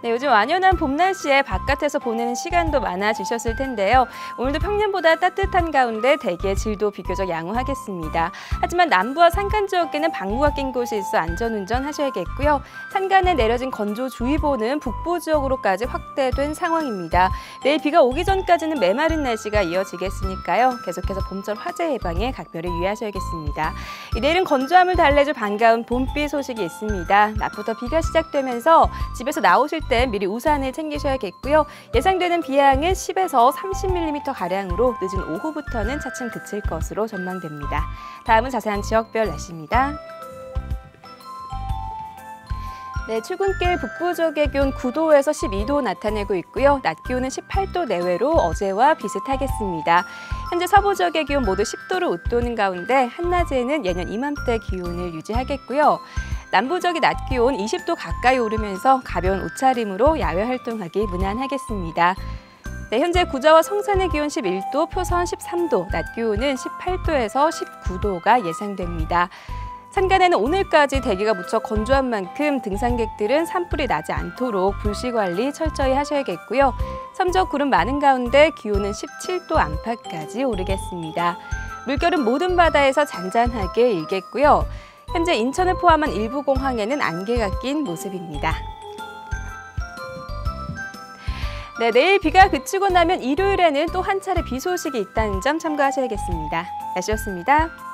네, 요즘 완연한 봄 날씨에 바깥에서 보내는 시간도 많아지셨을 텐데요. 오늘도 평년보다 따뜻한 가운데 대기의 질도 비교적 양호하겠습니다. 하지만 남부와 산간 지역에는 방부가 낀 곳이 있어 안전운전 하셔야겠고요. 산간에 내려진 건조주의보는 북부 지역으로까지 확대된 상황입니다. 내일 비가 오기 전까지는 메마른 날씨가 이어지겠으니까요. 계속해서 봄철 화재 예방에 각별히 유의하셔야겠습니다. 이 내일은 건조함을 달래줄 반가운 봄비 소식이 있습니다. 낮부터 비가 시작되면서 집에서 나오실 때 미리 우산을 챙기셔야겠고요. 예상되는 비양은 10에서 30mm 가량으로 늦은 오후부터는 차츰 그칠 것으로 전망됩니다. 다음은 자세한 지역별 날씨입니다. 네, 출근길 북부 지역의 기온 9도에서 12도 나타내고 있고요. 낮 기온은 18도 내외로 어제와 비슷하겠습니다. 현재 서부 지역의 기온 모두 10도를 웃도는 가운데 한낮에는 예년 이맘때 기온을 유지하겠고요. 남부 지역의 낮 기온 20도 가까이 오르면서 가벼운 옷차림으로 야외 활동하기 무난하겠습니다. 네, 현재 구저와 성산의 기온 11도, 표선 13도, 낮 기온은 18도에서 19도가 예상됩니다. 산간에는 오늘까지 대기가 무척 건조한 만큼 등산객들은 산불이 나지 않도록 불씨 관리 철저히 하셔야겠고요. 섬적 구름 많은 가운데 기온은 17도 안팎까지 오르겠습니다. 물결은 모든 바다에서 잔잔하게 일겠고요. 현재 인천을 포함한 일부 공항에는 안개가 낀 모습입니다. 네, 내일 비가 그치고 나면 일요일에는 또 한 차례 비 소식이 있다는 점 참고하셔야겠습니다. 날씨였습니다.